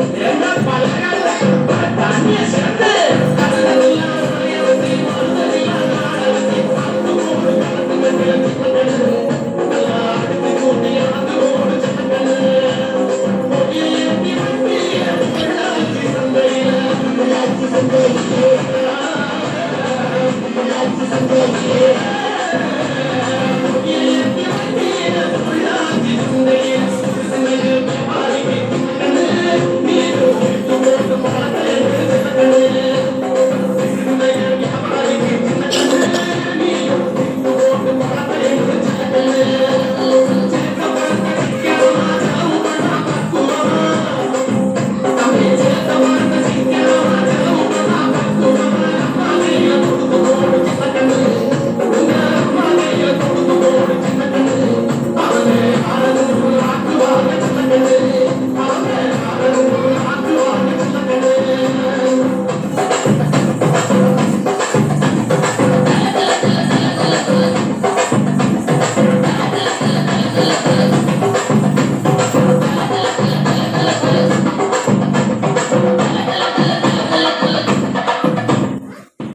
Yeah.